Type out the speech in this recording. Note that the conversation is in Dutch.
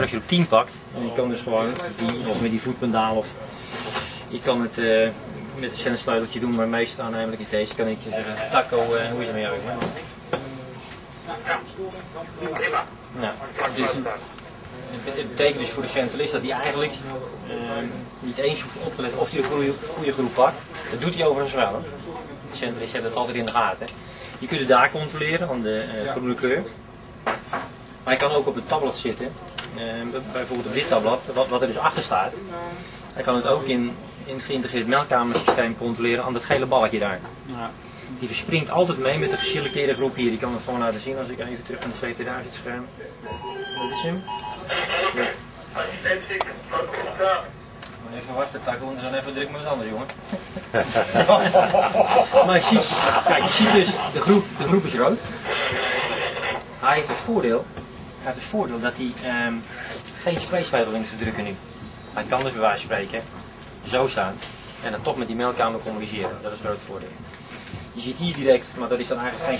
Als je op 10 pakt, en je kan dus gewoon die, of met die voetpendaal of je kan het uh, met een zendersleuteltje doen, maar het meest aannemelijk is deze. Kan ik je zeggen, taco, uh, hoe is het met jou? Ja, dus het betekent dus voor de centralist dat hij eigenlijk uh, niet eens hoeft op te letten of hij de goede, groep pakt. Dat doet hij overigens wel. De centralist heeft het altijd in de gaten. Je kunt het daar controleren aan de uh, groene kleur. Maar je kan ook op het tabblad zitten, bijvoorbeeld op dit tabblad, wat, wat, er dus achter staat. Hij kan het ook in, in het geïntegreerd melkkamersysteem controleren aan dat gele balkje daar. Ja. Die verspringt altijd mee met de geselecteerde groep hier. Die kan het gewoon laten zien als ik even terug aan de CT1000 scherm. Dat is hem. Ja. Even wachten, Taco, en dan even druk met wat anders, jongen. maar je ziet, kijk, je ziet dus, de groep, de groep is rood. Hij heeft het voordeel, het voordeel dat hij um, geen sprayslijtel links verdrukken nu. Hij kan dus bij wijze spreken zo staan en dan toch met die melkkamer communiceren. Dat is het groot voordeel. Je ziet hier direct, maar dat is dan eigenlijk geen